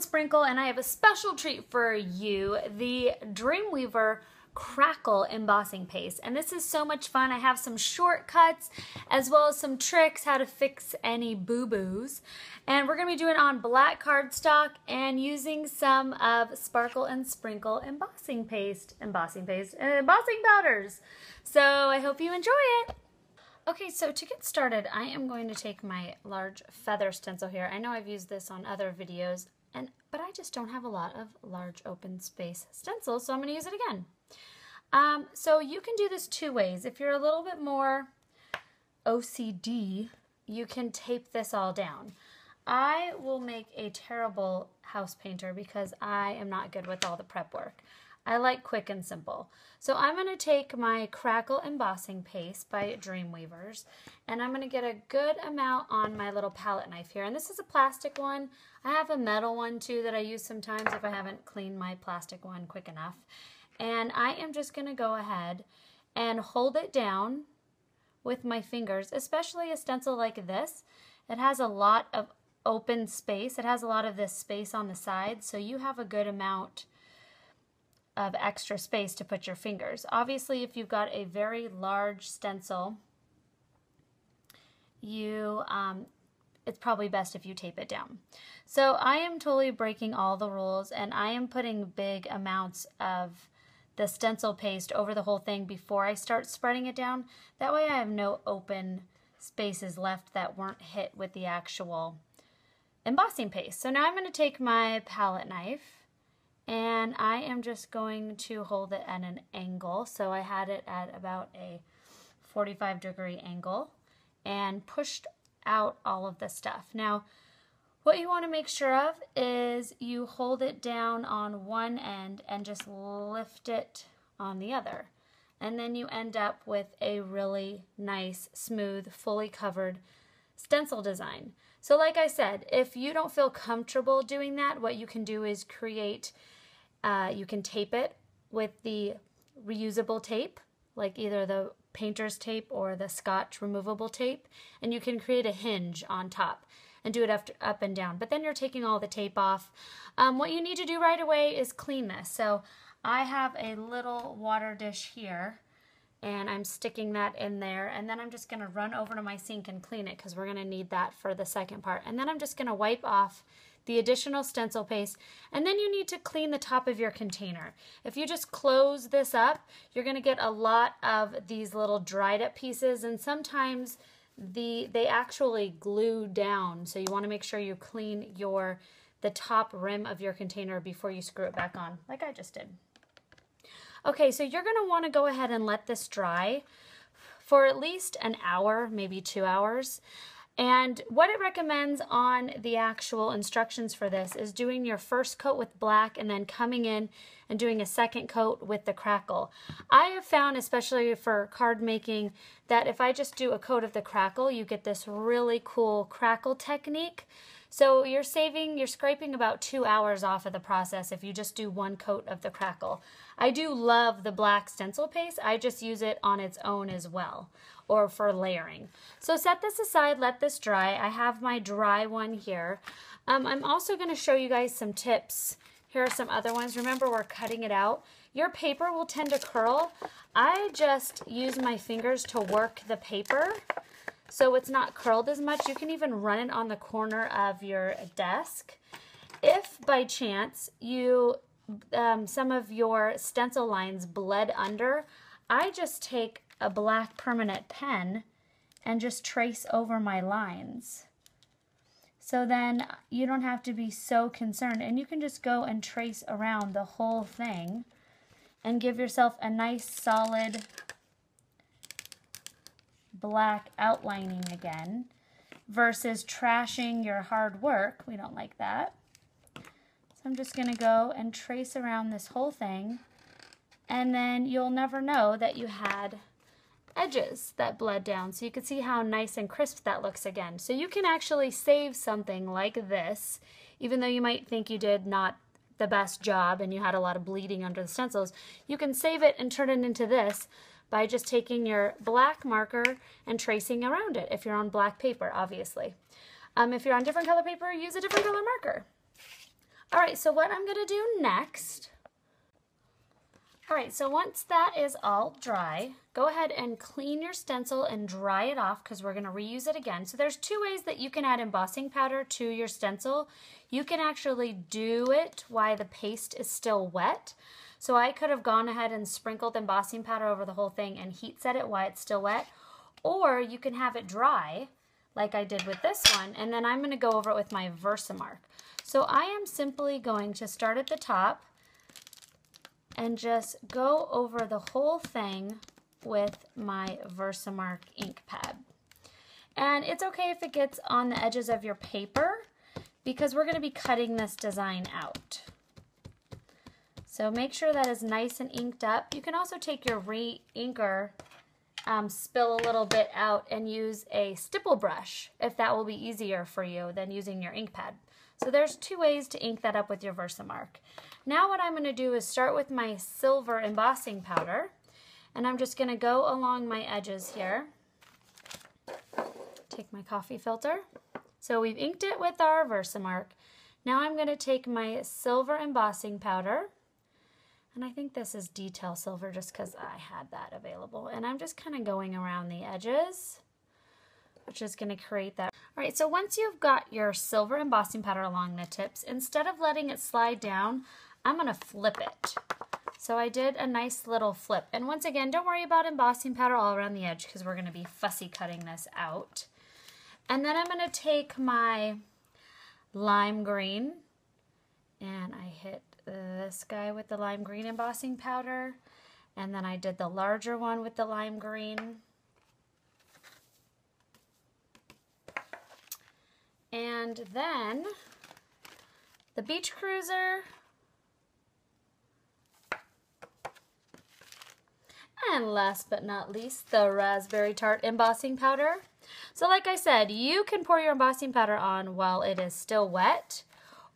Sprinkle and I have a special treat for you, the Dreamweaver Crackle embossing paste. And this is so much fun. I have some shortcuts as well as some tricks how to fix any boo-boos. And we're gonna be doing on black cardstock and using some of Sparkle and Sprinkle embossing paste, embossing paste, and embossing powders. So I hope you enjoy it. Okay, so to get started, I am going to take my large feather stencil here. I know I've used this on other videos, and but I just don't have a lot of large open space stencils, so I'm going to use it again. Um, so you can do this two ways. If you're a little bit more OCD, you can tape this all down. I will make a terrible house painter because I am not good with all the prep work. I like quick and simple. So I'm going to take my Crackle Embossing Paste by Dreamweavers and I'm going to get a good amount on my little palette knife here. And this is a plastic one. I have a metal one too that I use sometimes if I haven't cleaned my plastic one quick enough. And I am just going to go ahead and hold it down with my fingers, especially a stencil like this. It has a lot of open space. It has a lot of this space on the side, so you have a good amount of extra space to put your fingers. Obviously, if you've got a very large stencil, you um, it's probably best if you tape it down. So I am totally breaking all the rules and I am putting big amounts of the stencil paste over the whole thing before I start spreading it down. That way I have no open spaces left that weren't hit with the actual embossing paste. So now I'm going to take my palette knife and I am just going to hold it at an angle. So I had it at about a 45 degree angle and pushed out all of the stuff. Now, what you want to make sure of is you hold it down on one end and just lift it on the other. And then you end up with a really nice, smooth, fully covered stencil design. So like I said, if you don't feel comfortable doing that, what you can do is create uh, you can tape it with the reusable tape, like either the painter's tape or the scotch removable tape, and you can create a hinge on top and do it up, up and down. But then you're taking all the tape off. Um, what you need to do right away is clean this. So I have a little water dish here and I'm sticking that in there and then I'm just going to run over to my sink and clean it because we're going to need that for the second part. And then I'm just going to wipe off the additional stencil paste, and then you need to clean the top of your container. If you just close this up, you're gonna get a lot of these little dried up pieces, and sometimes the they actually glue down, so you wanna make sure you clean your the top rim of your container before you screw it back on, like I just did. Okay, so you're gonna wanna go ahead and let this dry for at least an hour, maybe two hours. And what it recommends on the actual instructions for this is doing your first coat with black and then coming in and doing a second coat with the crackle. I have found, especially for card making, that if I just do a coat of the crackle, you get this really cool crackle technique. So you're saving, you're scraping about two hours off of the process if you just do one coat of the crackle. I do love the black stencil paste. I just use it on its own as well or for layering. So set this aside, let this dry. I have my dry one here. Um, I'm also going to show you guys some tips. Here are some other ones. Remember, we're cutting it out. Your paper will tend to curl. I just use my fingers to work the paper so it's not curled as much. You can even run it on the corner of your desk. If by chance you um, some of your stencil lines bled under, I just take a black permanent pen and just trace over my lines. So then you don't have to be so concerned and you can just go and trace around the whole thing and give yourself a nice solid black outlining again versus trashing your hard work. We don't like that. So I'm just going to go and trace around this whole thing and then you'll never know that you had edges that bled down so you can see how nice and crisp that looks again. So you can actually save something like this even though you might think you did not the best job and you had a lot of bleeding under the stencils, you can save it and turn it into this by just taking your black marker and tracing around it if you're on black paper, obviously. Um, if you're on different color paper, use a different color marker. All right, so what I'm gonna do next, all right, so once that is all dry, go ahead and clean your stencil and dry it off because we're gonna reuse it again. So there's two ways that you can add embossing powder to your stencil. You can actually do it while the paste is still wet. So I could have gone ahead and sprinkled embossing powder over the whole thing and heat set it while it's still wet. Or you can have it dry like I did with this one, and then I'm gonna go over it with my Versamark. So I am simply going to start at the top and just go over the whole thing with my Versamark ink pad. And it's okay if it gets on the edges of your paper because we're gonna be cutting this design out. So make sure that is nice and inked up. You can also take your re-inker, um, spill a little bit out and use a stipple brush if that will be easier for you than using your ink pad. So there's two ways to ink that up with your Versamark. Now what I'm going to do is start with my silver embossing powder. And I'm just going to go along my edges here. Take my coffee filter. So we've inked it with our Versamark. Now I'm going to take my silver embossing powder. And I think this is detail silver just because I had that available. And I'm just kind of going around the edges which is going to create that. All right, so once you've got your silver embossing powder along the tips, instead of letting it slide down, I'm going to flip it. So I did a nice little flip. And once again, don't worry about embossing powder all around the edge because we're going to be fussy cutting this out. And then I'm going to take my lime green and I hit this guy with the lime green embossing powder. And then I did the larger one with the lime green. And then the Beach Cruiser. And last but not least, the Raspberry Tart embossing powder. So like I said, you can pour your embossing powder on while it is still wet,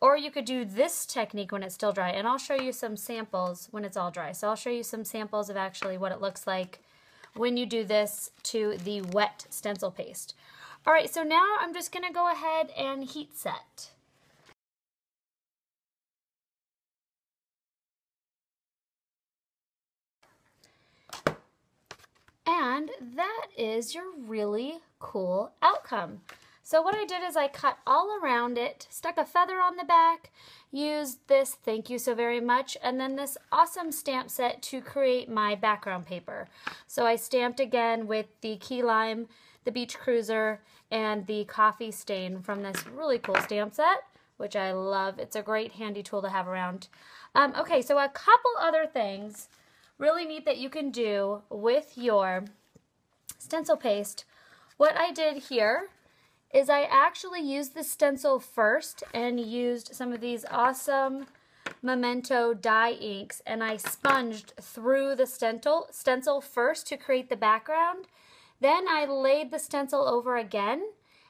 or you could do this technique when it's still dry. And I'll show you some samples when it's all dry. So I'll show you some samples of actually what it looks like when you do this to the wet stencil paste. All right, so now I'm just gonna go ahead and heat set. And that is your really cool outcome. So what I did is I cut all around it, stuck a feather on the back, used this thank you so very much, and then this awesome stamp set to create my background paper. So I stamped again with the key lime the Beach Cruiser, and the Coffee Stain from this really cool stamp set, which I love. It's a great handy tool to have around. Um, okay, so a couple other things really neat that you can do with your stencil paste. What I did here is I actually used the stencil first and used some of these awesome Memento dye inks and I sponged through the stencil, stencil first to create the background then I laid the stencil over again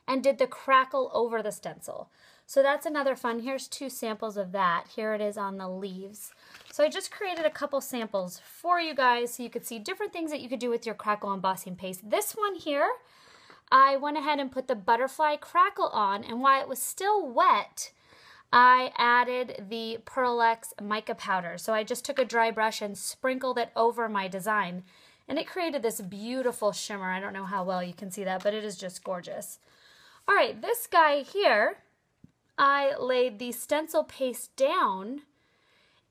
and did the crackle over the stencil. So that's another fun. Here's two samples of that. Here it is on the leaves. So I just created a couple samples for you guys so you could see different things that you could do with your crackle embossing paste. This one here, I went ahead and put the butterfly crackle on and while it was still wet, I added the Pearl Ex mica powder. So I just took a dry brush and sprinkled it over my design. And it created this beautiful shimmer. I don't know how well you can see that, but it is just gorgeous. All right, this guy here, I laid the stencil paste down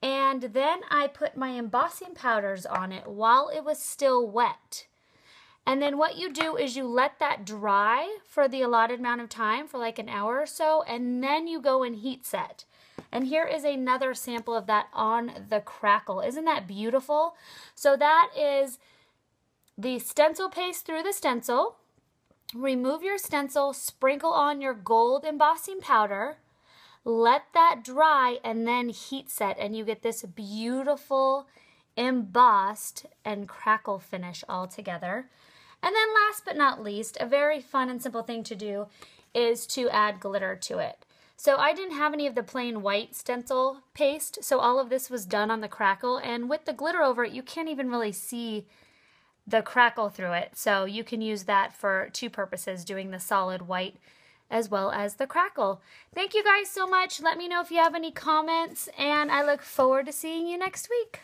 and then I put my embossing powders on it while it was still wet. And then what you do is you let that dry for the allotted amount of time, for like an hour or so, and then you go and heat set. And here is another sample of that on the crackle. Isn't that beautiful? So that is the stencil paste through the stencil, remove your stencil, sprinkle on your gold embossing powder, let that dry, and then heat set, and you get this beautiful embossed and crackle finish all together. And then last but not least, a very fun and simple thing to do is to add glitter to it. So I didn't have any of the plain white stencil paste, so all of this was done on the crackle, and with the glitter over it, you can't even really see the crackle through it. So you can use that for two purposes, doing the solid white as well as the crackle. Thank you guys so much. Let me know if you have any comments, and I look forward to seeing you next week.